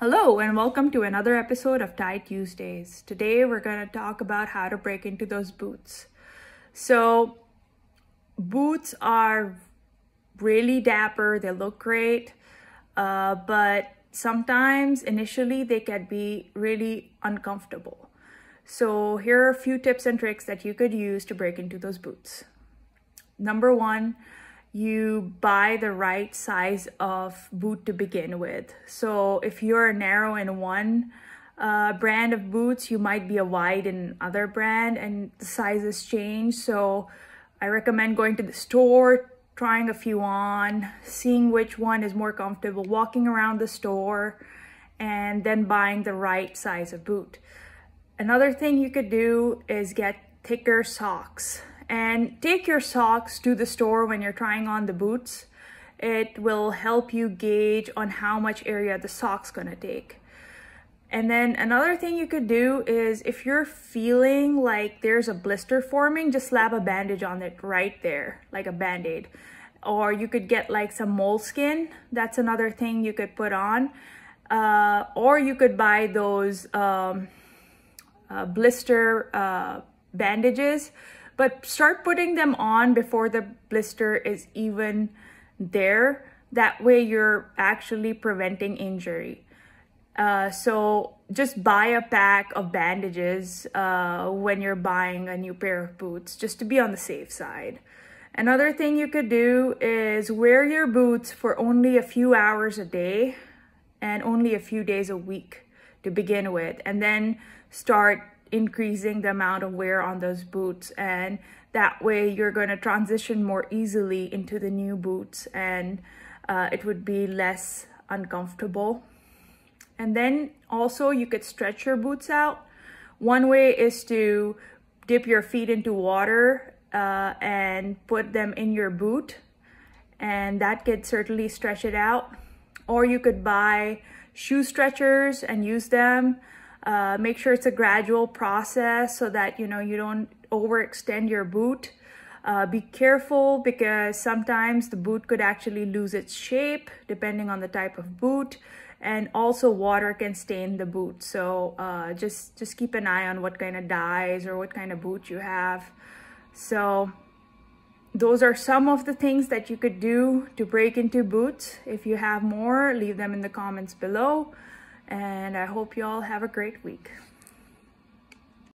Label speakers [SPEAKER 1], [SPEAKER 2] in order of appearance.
[SPEAKER 1] Hello and welcome to another episode of Tie Tuesdays. Today we're going to talk about how to break into those boots. So boots are really dapper, they look great, uh, but sometimes initially they can be really uncomfortable. So here are a few tips and tricks that you could use to break into those boots. Number one, you buy the right size of boot to begin with. So if you're narrow in one uh, brand of boots, you might be a wide in other brand and the sizes change. So I recommend going to the store, trying a few on, seeing which one is more comfortable, walking around the store, and then buying the right size of boot. Another thing you could do is get thicker socks and take your socks to the store when you're trying on the boots. It will help you gauge on how much area the sock's gonna take. And then another thing you could do is if you're feeling like there's a blister forming, just slap a bandage on it right there, like a band-aid. Or you could get like some moleskin. That's another thing you could put on. Uh, or you could buy those um, uh, blister uh, bandages but start putting them on before the blister is even there. That way you're actually preventing injury. Uh, so just buy a pack of bandages uh, when you're buying a new pair of boots, just to be on the safe side. Another thing you could do is wear your boots for only a few hours a day and only a few days a week to begin with, and then start increasing the amount of wear on those boots and that way you're going to transition more easily into the new boots and uh, it would be less uncomfortable. And then also you could stretch your boots out. One way is to dip your feet into water uh, and put them in your boot and that could certainly stretch it out. Or you could buy shoe stretchers and use them uh, make sure it's a gradual process so that you know you don't overextend your boot. Uh, be careful because sometimes the boot could actually lose its shape depending on the type of boot. And also water can stain the boot. So uh, just just keep an eye on what kind of dyes or what kind of boot you have. So those are some of the things that you could do to break into boots. If you have more leave them in the comments below and I hope you all have a great week.